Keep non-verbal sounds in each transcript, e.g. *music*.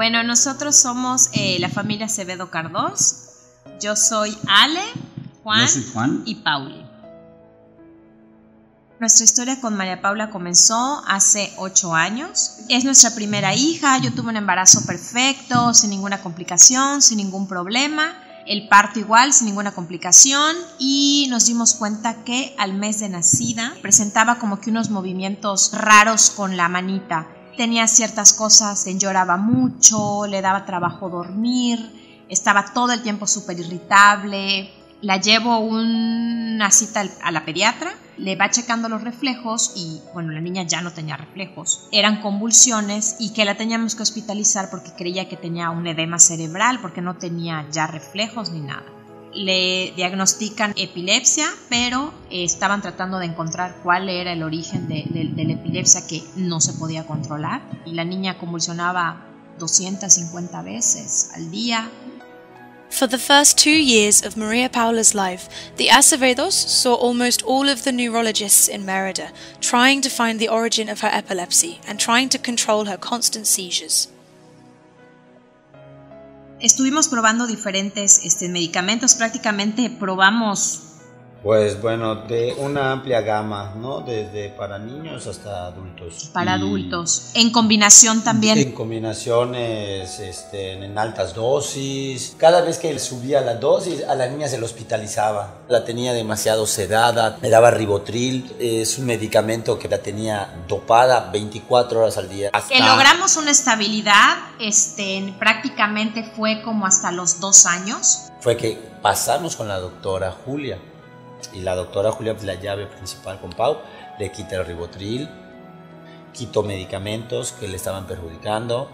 Bueno, nosotros somos eh, la familia Acevedo Cardós. Yo soy Ale, Juan, soy Juan. y Pauli. Nuestra historia con María Paula comenzó hace ocho años. Es nuestra primera hija. Yo tuve un embarazo perfecto, sin ninguna complicación, sin ningún problema. El parto igual, sin ninguna complicación. Y nos dimos cuenta que al mes de nacida presentaba como que unos movimientos raros con la manita. Tenía ciertas cosas, lloraba mucho, le daba trabajo dormir, estaba todo el tiempo súper irritable. La llevo una cita a la pediatra, le va checando los reflejos y bueno, la niña ya no tenía reflejos. Eran convulsiones y que la teníamos que hospitalizar porque creía que tenía un edema cerebral porque no tenía ya reflejos ni nada. Le diagnostican epilepsia, pero estaban tratando de encontrar cuál era el origen de, de- de la epilepsia que no se podía controlar. Y la niña convulsionaba 250 veces al día, For the first two years of Maria Paula's life, the Acevedos saw almost all of the neurologists in Merida, trying to find the origin of her epilepsy and trying to control her constant seizures. Estuvimos probando diferentes este, medicamentos, prácticamente probamos Pues bueno, de una amplia gama, ¿no? Desde para niños hasta adultos. para adultos, en combinación también. En combinaciones, este, en altas dosis. Cada vez que él subía la dosis, a la niña se la hospitalizaba. La tenía demasiado sedada, me daba ribotril. Es un medicamento que la tenía dopada 24 horas al día. Hasta Que logramos una estabilidad, este, prácticamente fue como hasta los dos años. Fue que pasamos con la doctora Julia. Y la doctora Julia, la llave principal con Pau, le quita el ribotril, quitó medicamentos que le estaban perjudicando,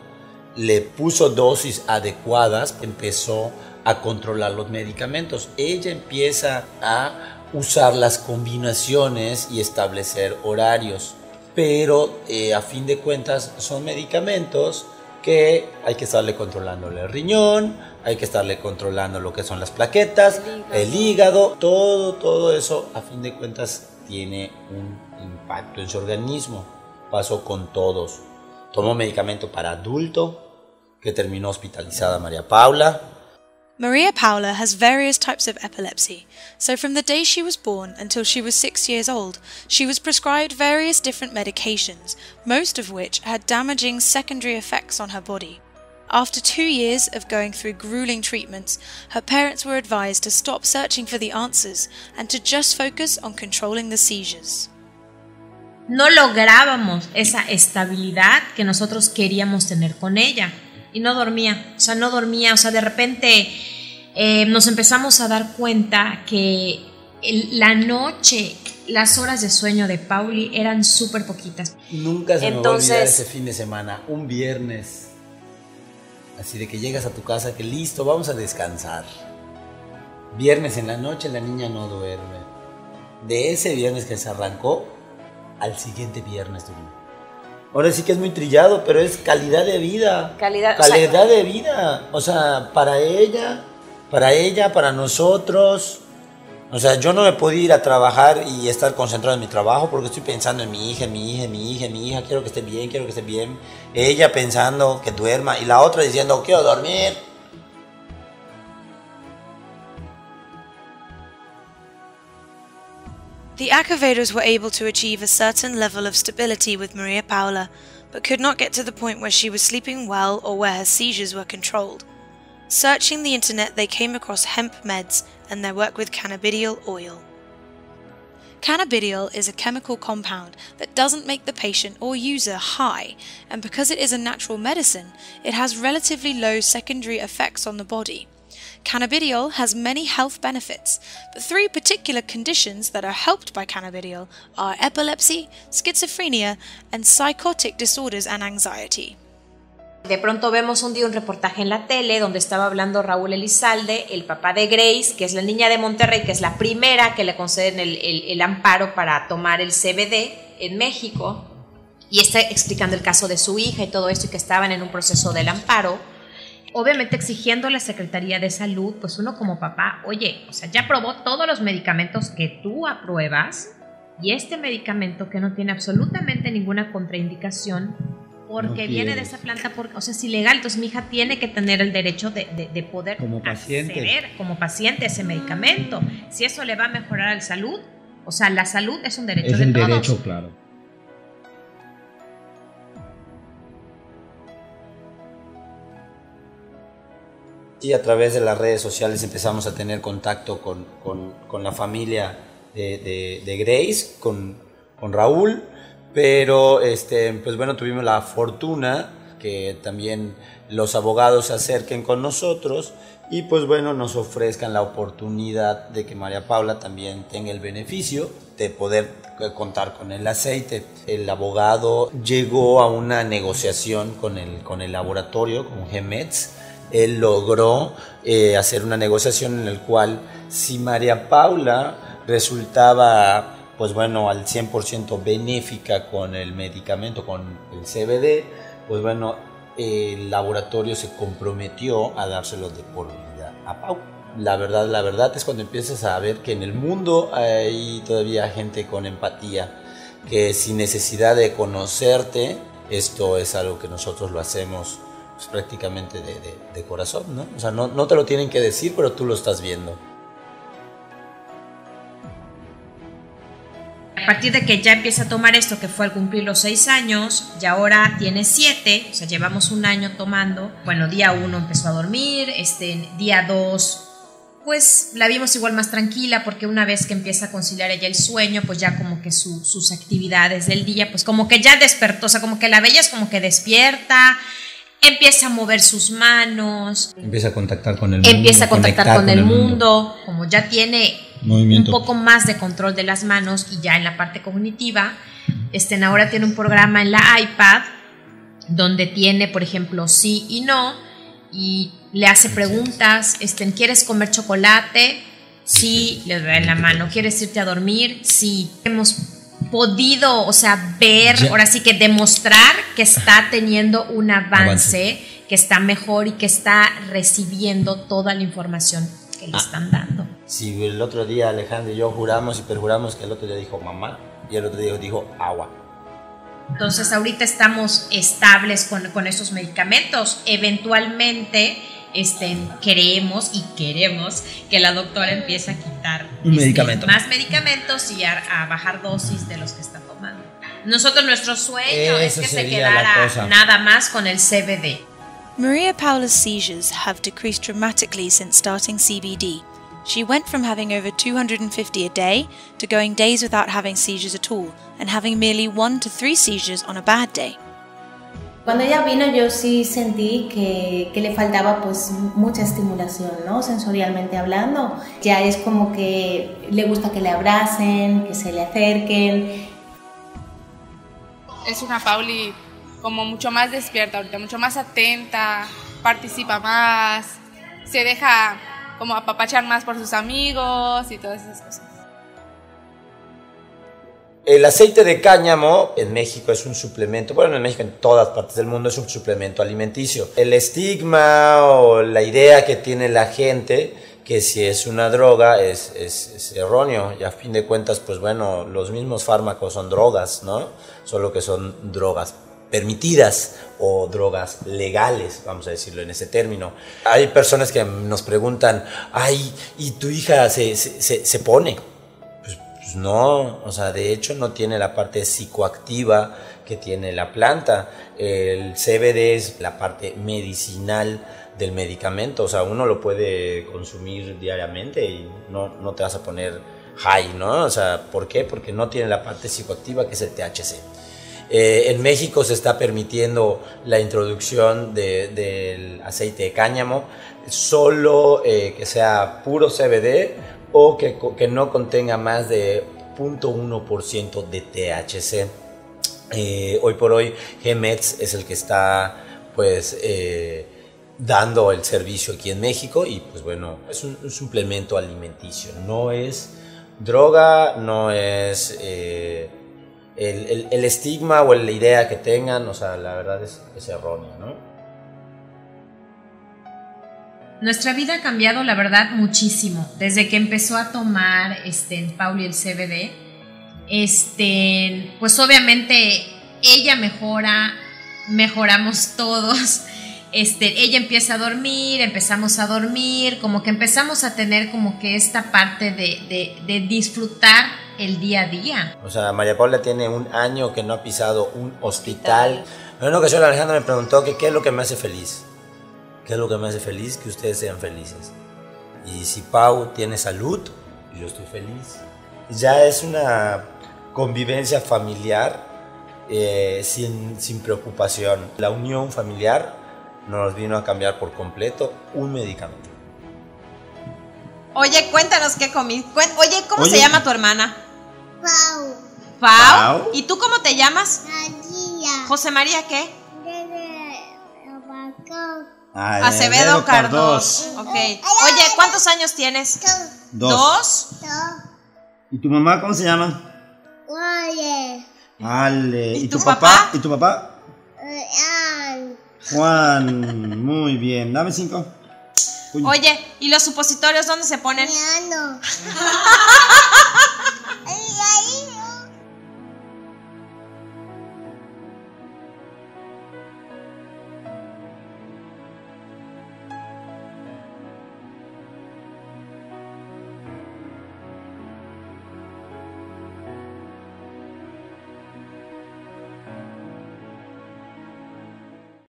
le puso dosis adecuadas, empezó a controlar los medicamentos. Ella empieza a usar las combinaciones y establecer horarios. Pero eh, a fin de cuentas son medicamentos que hay que estarle controlando el riñón, hay que estarle controlando lo que son las plaquetas, el hígado, todo, todo eso a fin de cuentas tiene un impacto en su organismo. Pasó con todos. Tomó medicamento para adulto, que terminó hospitalizada María Paula. Maria Paula has various types of epilepsy, so from the day she was born until she was six years old, she was prescribed various different medications, most of which had damaging secondary effects on her body. After two years of going through grueling treatments, her parents were advised to stop searching for the answers and to just focus on controlling the seizures. No lográbamos esa estabilidad que nosotros queríamos tener con ella. Y no dormía, o sea, no dormía, o sea, de repente eh, nos empezamos a dar cuenta que el- la noche, las horas de sueño de Pauli eran súper poquitas. Nunca se me va a Entonces- olvidar ese fin de semana, un viernes. Así de que llegas a tu casa, que listo, vamos a descansar. Viernes en la noche la niña no duerme. De ese viernes que se arrancó, al siguiente viernes durmió. Ahora sí que es muy trillado, pero es calidad de vida. Calidad- o sea- calidad de vida. O sea, para ella, para ella, para nosotros. O sea, yo no me podía ir a trabajar y estar concentrado en mi trabajo porque estoy pensando en mi hija, en mi hija, en mi hija, en mi hija, quiero que esté bien, quiero que esté bien. Ella pensando que duerma y la otra diciendo, quiero dormir. The Acevedos were able to achieve a certain level of stability with Maria Paula, but could not get to the point where she was sleeping well or where her seizures were controlled. Searching the internet, they came across hemp meds and their work with cannabidiol oil. Cannabidiol is a chemical compound that doesn't make the patient or user high, and because it is a natural medicine, it has relatively low secondary effects on the body. Cannabidiol has many health benefits, but three particular conditions that are helped by cannabidiol are epilepsy, schizophrenia, and psychotic disorders and anxiety. De pronto vemos un día un reportaje en la tele donde estaba hablando Raúl Elizalde, el papá de Grace, que es la niña de Monterrey, que es la primera que le conceden el, el- amparo para tomar el CBD en México, y está explicando el caso de su hija y todo esto, y que estaban en un proceso del amparo. Obviamente exigiendo a la Secretaría de Salud, pues uno como papá, oye, o sea, ya probó todos los medicamentos que tú apruebas, y este medicamento que no tiene absolutamente ninguna contraindicación, porque viene de esa planta, porque, o sea, es ilegal, entonces mi hija tiene que tener el derecho de, poder como paciente. acceder como paciente ese medicamento. Si eso le va a mejorar la salud, o sea, la salud es un derecho es de un todos. derecho, claro. Y a través de las redes sociales empezamos a tener contacto con, con, con la familia de, de, de Grace, con, con Raúl, pero este, pues bueno, tuvimos la fortuna que también los abogados se acerquen con nosotros y pues bueno, nos ofrezcan la oportunidad de que María Paula también tenga el beneficio de poder contar con el aceite. El abogado llegó a una negociación con el, con el laboratorio, con Gemets. Él logró eh, hacer una negociación en la cual si María Paula resultaba pues bueno, al 100% benéfica con el medicamento, con el CBD, pues bueno, el laboratorio se comprometió a dárselo de por vida a Pau. La verdad, la verdad es cuando empiezas a ver que en el mundo hay todavía gente con empatía, que sin necesidad de conocerte, esto es algo que nosotros lo hacemos pues, prácticamente de, corazón, ¿no? O sea, no te lo tienen que decir, pero tú lo estás viendo. Partir de que ya empieza a tomar esto, que fue al cumplir los seis años, y ahora tiene siete, o sea, llevamos un año tomando. Bueno, día uno empezó a dormir, este, día dos, pues la vimos igual más tranquila, porque una vez que empieza a conciliar ella el sueño, pues ya como que su, sus actividades del día, pues como que ya despertó, o sea, como que la bella es como que despierta, empieza a mover sus manos, empieza a contactar con el mundo, empieza a contactar con, con, el, mundo. mundo, como ya tiene Movimiento. un poco más de control de las manos y ya en la parte cognitiva, este, ahora tiene un programa en la iPad donde tiene, por ejemplo, sí y no, y le hace preguntas, este, ¿quieres comer chocolate? Sí, le da en la mano, ¿quieres irte a dormir? Sí, hemos podido, o sea, ver, ya. ahora sí que demostrar que está teniendo un avance, avance, que está mejor y que está recibiendo toda la información que le ah. están dando. Si el otro día Alejandro y yo juramos y perjuramos que el otro día dijo mamá y el otro día dijo agua. Entonces ahorita estamos estables con, con esos medicamentos. Eventualmente este, queremos y queremos que la doctora empiece a quitar un este, medicamento. más medicamentos y a, a, bajar dosis de los que está tomando. Nosotros nuestro sueño Eso es que se quedara nada más con el CBD. Maria Paula's seizures have decreased dramatically since starting CBD. She went from having over 250 a day to going days without having seizures at all and having merely one to three seizures on a bad day. Cuando ella vino yo sí sentí que, que, le faltaba pues mucha estimulación, ¿no? Sensorialmente hablando. Ya es como que le gusta que le abracen, que se le acerquen. Es una Pauli como mucho más despierta ahorita, mucho más atenta, participa más, se deja como apapachar más por sus amigos y todas esas cosas. El aceite de cáñamo en México es un suplemento, bueno, en México, en todas partes del mundo es un suplemento alimenticio. El estigma o la idea que tiene la gente que si es una droga es, es, es, erróneo y a fin de cuentas, pues bueno, los mismos fármacos son drogas, ¿no? Solo que son drogas permitidas o drogas legales, vamos a decirlo en ese término. Hay personas que nos preguntan, ay, ¿y tu hija se, se, se pone? Pues, pues, no, o sea, de hecho no tiene la parte psicoactiva que tiene la planta. El CBD es la parte medicinal del medicamento, o sea, uno lo puede consumir diariamente y no, no te vas a poner high, ¿no? O sea, ¿por qué? Porque no tiene la parte psicoactiva que es el THC. Eh, en México se está permitiendo la introducción de, del aceite de cáñamo, solo eh, que sea puro CBD o que, no contenga más de 0.1% de THC. Eh, hoy por hoy Gemets es el que está pues dando el servicio aquí en México y pues bueno, es un, suplemento alimenticio, no es droga, no es el, el, estigma o la idea que tengan, o sea, la verdad es, errónea, ¿no? Nuestra vida ha cambiado, la verdad, muchísimo. Desde que empezó a tomar este, Pauli el CBD, este, pues obviamente ella mejora, mejoramos todos. *laughs* Este, ella empieza a dormir, empezamos a dormir, como que empezamos a tener como que esta parte de, de disfrutar el día a día. O sea, María Paula tiene un año que no ha pisado un hospital. En una ocasión Alejandra me preguntó que qué es lo que me hace feliz. ¿Qué es lo que me hace feliz? Que ustedes sean felices. Y si Pau tiene salud, yo estoy feliz. Ya es una convivencia familiar eh, sin, sin preocupación. La unión familiar nos vino a cambiar por completo un medicamento. Oye, cuéntanos qué comí. Oye, ¿cómo Oye. se llama tu hermana? Pau, Pau. Pau. ¿Y tú cómo te llamas? María, José María, ¿qué? Ah, Acevedo Cardos. Ok. Oye, ¿cuántos años tienes? Dos. ¿Dos? ¿Y tu mamá cómo se llama? oye, Ale. ¿Y tu papá? ¿Y tu papá? An, Juan. Muy bien. Dame cinco. Uy. Oye, ¿y los supositorios dónde se ponen? *laughs*